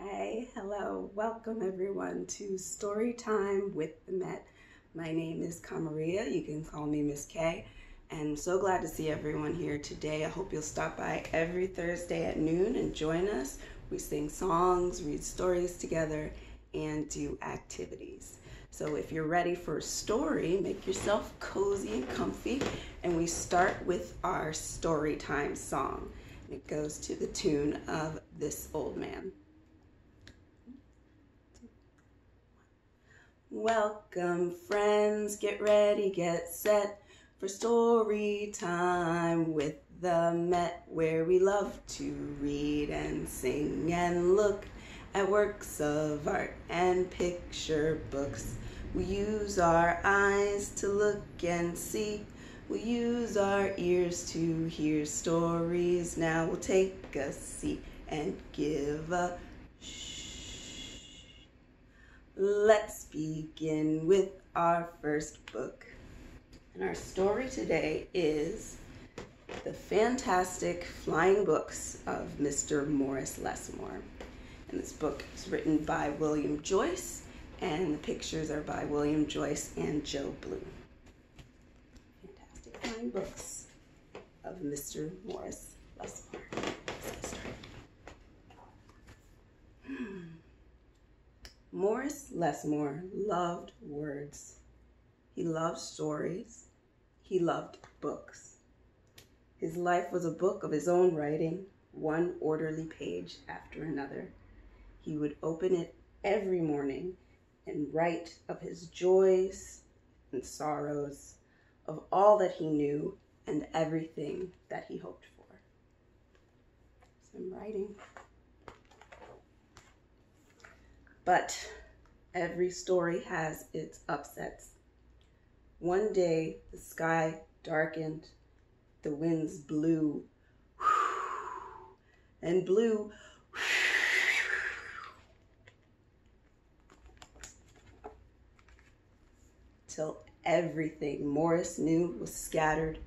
Hey, hello, welcome everyone to Story Time with the Met. My name is Kamaria. You can call me Miss K. And so glad to see everyone here today. I hope you'll stop by every Thursday at noon and join us. We sing songs, read stories together, and do activities. So if you're ready for a story, make yourself cozy and comfy. And we start with our story time song. It goes to the tune of This Old Man. Welcome, friends. Get ready, get set for story time with the Met, where we love to read and sing and look at works of art and picture books. We use our eyes to look and see. We use our ears to hear stories. Now we'll take a seat and give a Let's begin with our first book. And our story today is The Fantastic Flying Books of Mr. Morris Lessmore. And this book is written by William Joyce, and the pictures are by William Joyce and Joe Bluhm. Fantastic Flying Books of Mr. Morris Lessmore. Morris Lessmore loved words. He loved stories. He loved books. His life was a book of his own writing, one orderly page after another. He would open it every morning and write of his joys and sorrows, of all that he knew and everything that he hoped for. Some writing. But every story has its upsets. One day the sky darkened, the winds blew and blew till everything Morris knew was scattered,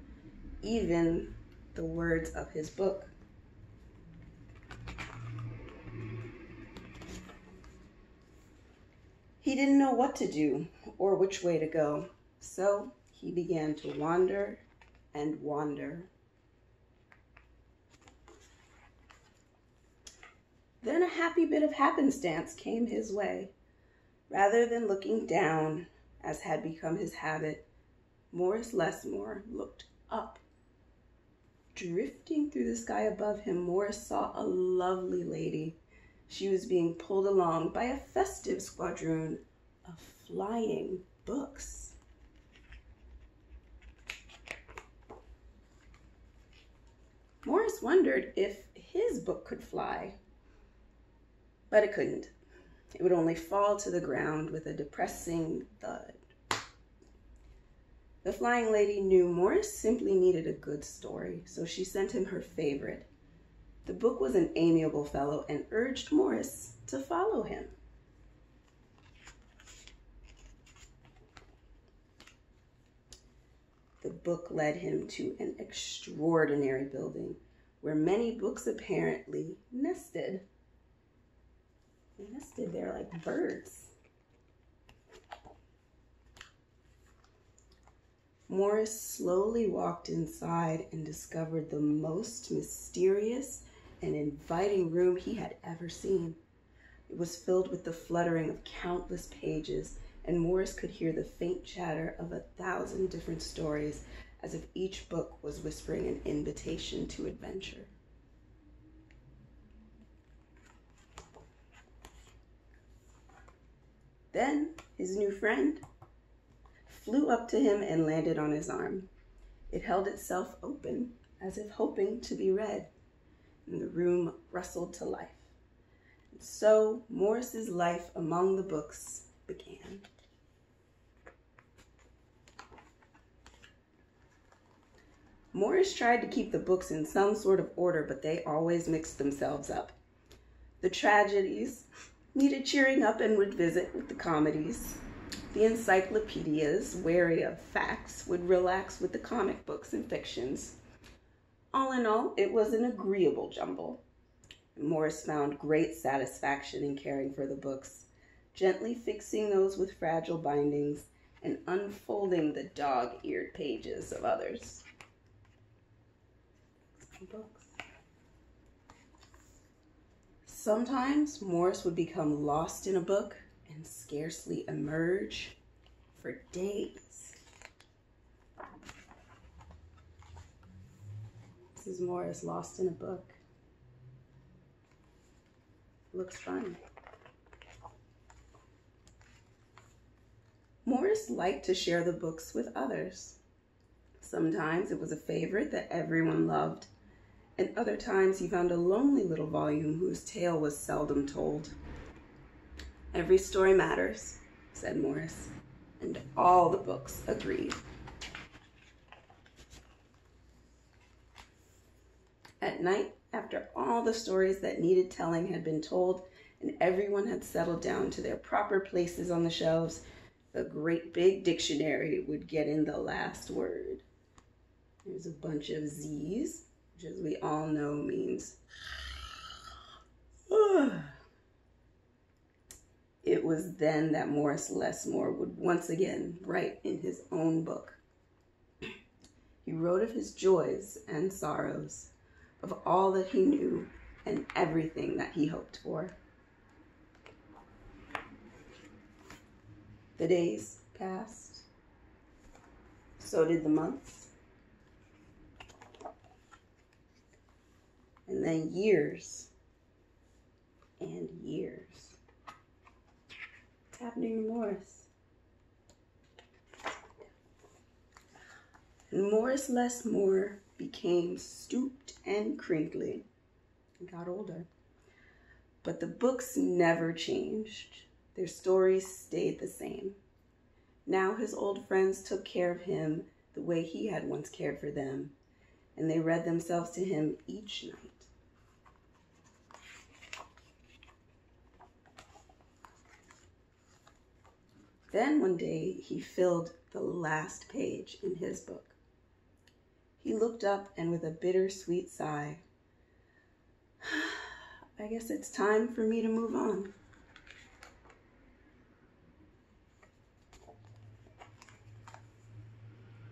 even the words of his book. He didn't know what to do or which way to go, so he began to wander and wander. Then a happy bit of happenstance came his way. Rather than looking down, as had become his habit, Morris Lessmore looked up. Drifting through the sky above him, Morris saw a lovely lady she was being pulled along by a festive squadron of flying books. Morris wondered if his book could fly, but it couldn't. It would only fall to the ground with a depressing thud. The flying lady knew Morris simply needed a good story, so she sent him her favorite, the book was an amiable fellow and urged Morris to follow him. The book led him to an extraordinary building where many books apparently nested. They nested there like birds. Morris slowly walked inside and discovered the most mysterious and inviting room he had ever seen. It was filled with the fluttering of countless pages, and Morris could hear the faint chatter of a thousand different stories as if each book was whispering an invitation to adventure. Then his new friend flew up to him and landed on his arm. It held itself open as if hoping to be read and the room rustled to life. And so Morris's life among the books began. Morris tried to keep the books in some sort of order, but they always mixed themselves up. The tragedies needed cheering up and would visit with the comedies. The encyclopedias, wary of facts, would relax with the comic books and fictions. All in all, it was an agreeable jumble. Morris found great satisfaction in caring for the books, gently fixing those with fragile bindings and unfolding the dog eared pages of others. Books. Sometimes Morris would become lost in a book and scarcely emerge for days. This is Morris lost in a book. Looks fun. Morris liked to share the books with others. Sometimes it was a favorite that everyone loved, and other times he found a lonely little volume whose tale was seldom told. Every story matters, said Morris, and all the books agreed. At night, after all the stories that needed telling had been told and everyone had settled down to their proper places on the shelves, the great big dictionary would get in the last word. There's a bunch of Z's, which as we all know means it was then that Morris Lessmore would once again write in his own book. He wrote of his joys and sorrows, of all that he knew and everything that he hoped for. The days passed. So did the months. And then years and years. What's happening to Morris? And Morris Lessmore became stooped and crinkly and got older. But the books never changed. Their stories stayed the same. Now his old friends took care of him the way he had once cared for them, and they read themselves to him each night. Then one day he filled the last page in his book. He looked up and with a bitter-sweet sigh, I guess it's time for me to move on.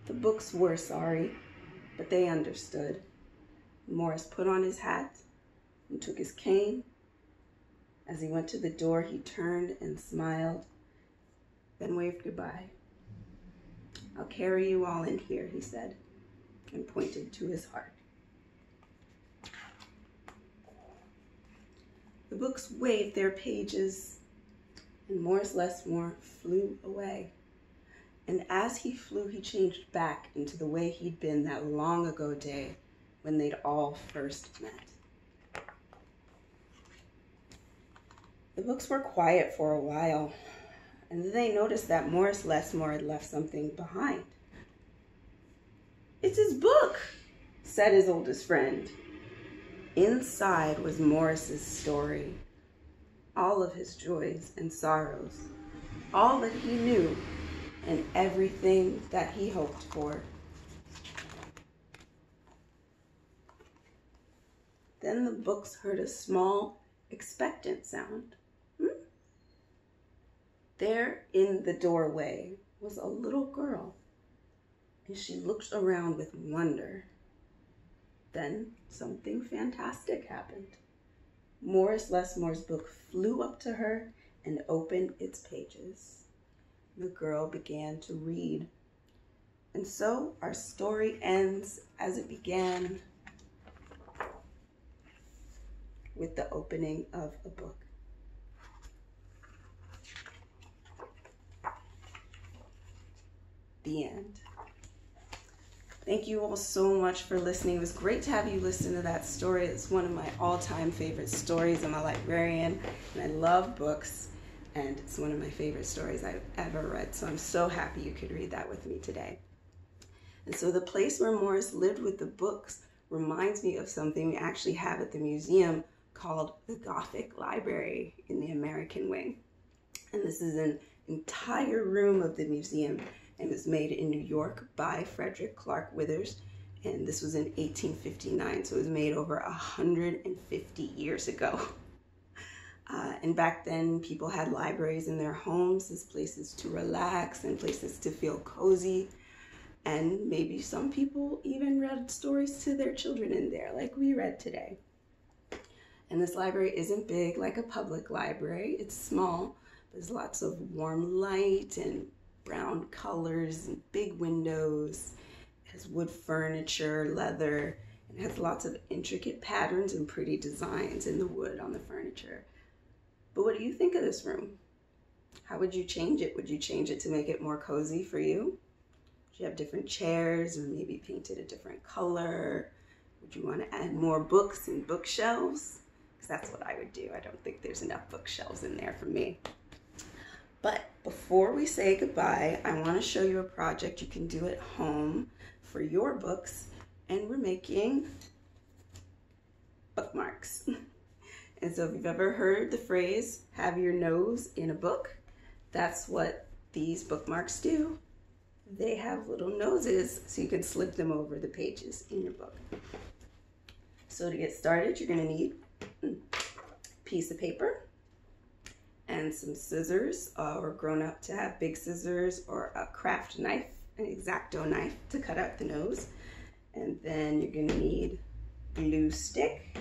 The books were sorry, but they understood. Morris put on his hat and took his cane. As he went to the door, he turned and smiled, then waved goodbye. I'll carry you all in here, he said, and pointed to his heart. The books waved their pages, and Morris Lessmore flew away. And as he flew, he changed back into the way he'd been that long ago day when they'd all first met. The books were quiet for a while, and then they noticed that Morris Lessmore had left something behind. It's his book, said his oldest friend. Inside was Morris's story, all of his joys and sorrows, all that he knew and everything that he hoped for. Then the books heard a small, expectant sound. There in the doorway was a little girl, and she looked around with wonder. Then something fantastic happened. Morris Lessmore's book flew up to her and opened its pages the girl began to read. And so our story ends as it began with the opening of a book. The end. Thank you all so much for listening. It was great to have you listen to that story. It's one of my all time favorite stories. I'm a librarian and I love books and it's one of my favorite stories I've ever read. So I'm so happy you could read that with me today. And so the place where Morris lived with the books reminds me of something we actually have at the museum called the Gothic Library in the American Wing. And this is an entire room of the museum and was made in New York by Frederick Clarke Withers. and this was in 1859, so it was made over 150 years ago. Uh, and back then, people had libraries in their homes as places to relax and places to feel cozy. And maybe some people even read stories to their children in there, like we read today. And this library isn't big like a public library, it's small. There's lots of warm light and brown colors and big windows. It has wood furniture, leather, and has lots of intricate patterns and pretty designs in the wood on the furniture. But what do you think of this room? How would you change it? Would you change it to make it more cozy for you? Would you have different chairs or maybe paint it a different color? Would you want to add more books and bookshelves? Because that's what I would do. I don't think there's enough bookshelves in there for me. But before we say goodbye, I want to show you a project you can do at home for your books. And we're making bookmarks. And so if you've ever heard the phrase, have your nose in a book, that's what these bookmarks do. They have little noses so you can slip them over the pages in your book. So to get started, you're gonna need a piece of paper and some scissors, uh, or grown up to have big scissors or a craft knife, an X-Acto knife to cut out the nose. And then you're gonna need glue stick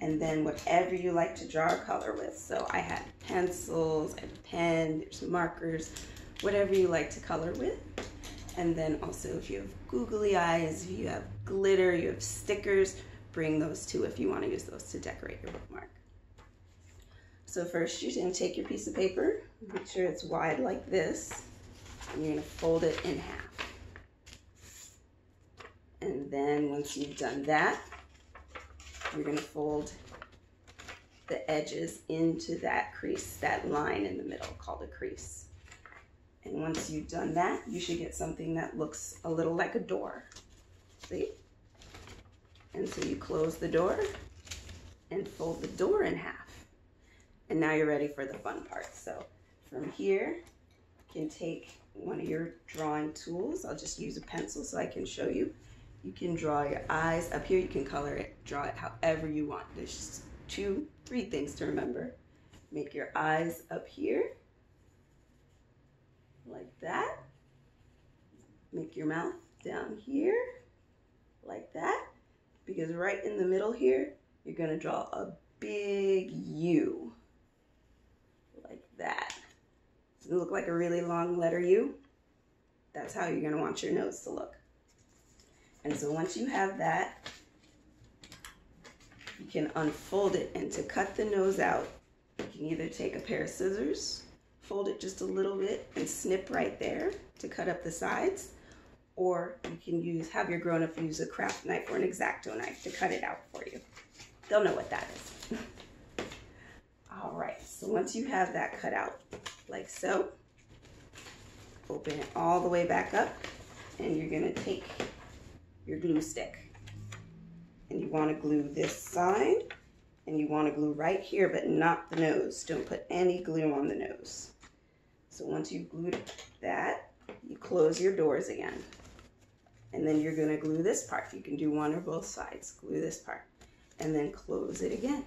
and then whatever you like to draw a color with. So I had pencils and pen, there's markers, whatever you like to color with. And then also if you have googly eyes, if you have glitter, you have stickers, bring those too if you want to use those to decorate your bookmark. So first you're to take your piece of paper, make sure it's wide like this, and you're going to fold it in half. And then once you've done that, you're gonna fold the edges into that crease, that line in the middle called a crease. And once you've done that, you should get something that looks a little like a door. See? And so you close the door and fold the door in half. And now you're ready for the fun part. So from here, you can take one of your drawing tools. I'll just use a pencil so I can show you. You can draw your eyes up here. You can color it, draw it however you want. There's just two, three things to remember. Make your eyes up here, like that. Make your mouth down here, like that. Because right in the middle here, you're gonna draw a big U, like that. It look like a really long letter U? That's how you're gonna want your nose to look. And so once you have that, you can unfold it and to cut the nose out, you can either take a pair of scissors, fold it just a little bit and snip right there to cut up the sides, or you can use have your grown-up use a craft knife or an X-Acto knife to cut it out for you. They'll know what that is. All right, so once you have that cut out like so, open it all the way back up and you're gonna take your glue stick. And you want to glue this side and you want to glue right here, but not the nose. Don't put any glue on the nose. So once you've glued that, you close your doors again. And then you're to glue this part. You can do one or both sides. Glue this part. And then close it again.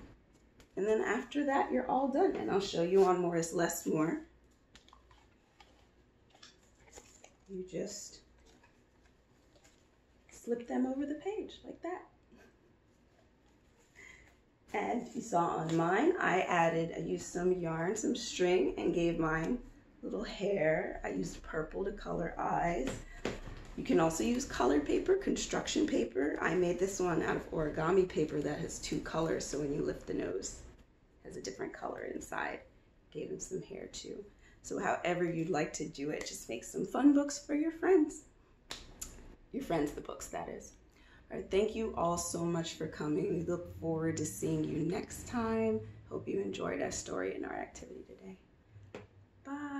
And then after that, you're all done. And I'll show you on more is less more. You just slip them over the page like that. And you saw on mine, I added, I used some yarn, some string, and gave mine little hair. I used purple to color eyes. You can also use colored paper, construction paper. I made this one out of origami paper that has two colors, so when you lift the nose, has a different color inside. Gave him some hair too. So however you'd like to do it, just make some fun books for your friends your friends the books, that is. All right, thank you all so much for coming. We look forward to seeing you next time. Hope you enjoyed our story and our activity today. Bye.